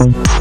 Thank